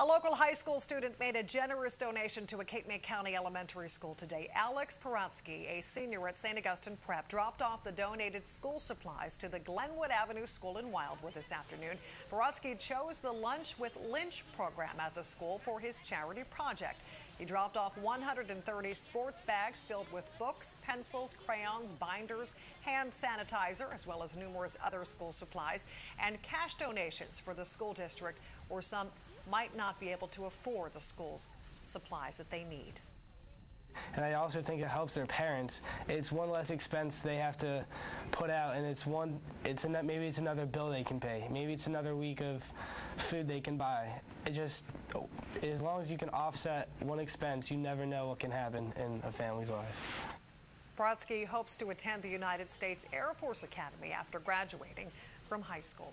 A local high school student made a generous donation to a Cape May County elementary school today. Alex Paratsky, a senior at St. Augustine Prep, dropped off the donated school supplies to the Glenwood Avenue School in Wildwood this afternoon. Paratsky chose the Lunch with Lynch program at the school for his charity project. He dropped off 130 sports bags filled with books, pencils, crayons, binders, hand sanitizer, as well as numerous other school supplies, and cash donations for the school district where some might not be able to afford the school's supplies that they need. And I also think it helps their parents. It's one less expense they have to put out, and it's one. It's an, maybe it's another bill they can pay. Maybe it's another week of food they can buy. It just, as long as you can offset one expense, you never know what can happen in a family's life. Brodsky hopes to attend the United States Air Force Academy after graduating from high school.